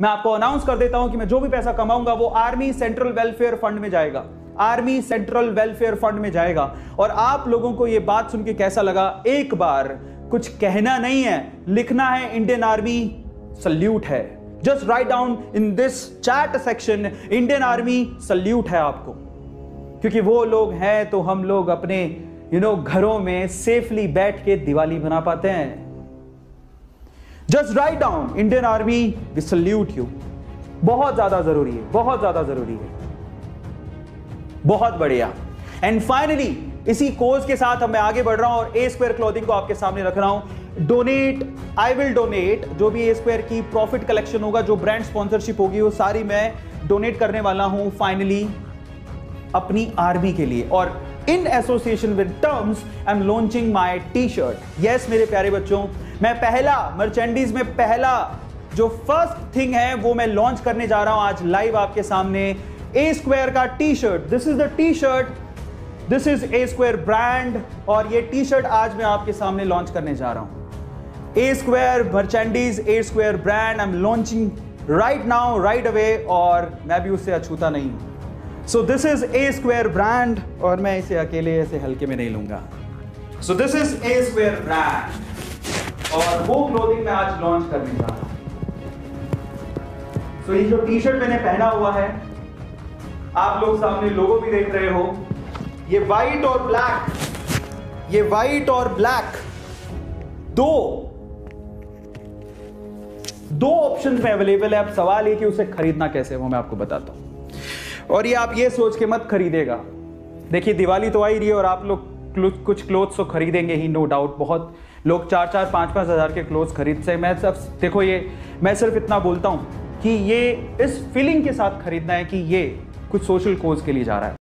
मैं आपको अनाउंस कर देता हूँ कि मैं जो भी पैसा कमाऊँगा वो आर्मी सेंट्रल वेलफेयर फंड में जाएगा। आर्मी सेंट्रल वेलफेयर फंड में जाएगा। और आप लोगों को यह बात सुन के कैसा लगा? एक बार कुछ कहना नहीं है लिखना है इंडियन आर्मी सल्यूट है। Just write down in this chat section Indian army salute है आपको। क्योंकि वो लोग हैं तो हम लोग अपने यू you नो know, घरों में सेफली बैठ के दिवाली बना पाते हैं। Just write down Indian army we salute you बहुत ज़्यादा ज़रूरी है, बहुत ज़्यादा ज़रूरी है। बहुत बढ़िया। एंड फाइनली इसी कोर्स के साथ मैं आगे बढ़ रहा हूँ और ए स्क्वायर क्लोथिंग को आपके सामने रख रहा हूँ। डोनेट आई विल डोनेट जो भी ए स्क्वायर की प्रॉफिट कलेक्शन होगा, जो ब्रांड स्पॉन्सरशिप होगी, वो सारी मैं डोनेट करने वाला हूँ फाइनली अपनी आर्मी के लिए। और in association with terms I am launching my T shirt yes मेरे प्यारे बच्चों मैं पहला मर्चेंडीज में पहला जो फ़र्स्ट थिंग है, वो मैं लॉन्च करने जा रहा हूँ आज लाइव आपके सामने। ए स्क्वायर का T shirt this is the T shirt this is A square brand और ये टी शर्ट आज मैं आपके सामने लॉन्च करने जा रहा हूँ। A square merchandise A square brand I am launching right now right away और मैं भी उससे अछूता नहीं हूँ। So this is A square brand और मैं इसे अकेले ऐसे हल्के में नहीं लूँगा। So this is A square brand और वो क्लोथिंग मैं आज लॉन्च करने जा रहा हूँ। सो ये जो टी शर्ट मैंने पहना हुआ है, आप लोग सामने लोगो भी देख रहे हो। ये व्हाइट और ब्लैक ये व्हाइट और ब्लैक दो दो ऑप्शन में अवेलेबल है। अब सवाल ये कि उसे खरीदना कैसे वो मैं आपको बताता हूँ। और ये आप ये सोच के मत खरीदेगा। देखिए, दिवाली तो आई रही है और आप लोग कुछ क्लोथ्स तो खरीदेंगे ही नो डाउट बहुत लोग चार चार, पाँच पाँच हज़ार के क्लोथ्स खरीद से मैं सब, देखो ये, मैं सिर्फ़ इतना बोलता हूँ कि ये इस फीलिंग के साथ खरीदना है कि ये कुछ सोशल कोज के लिए जा रहा है।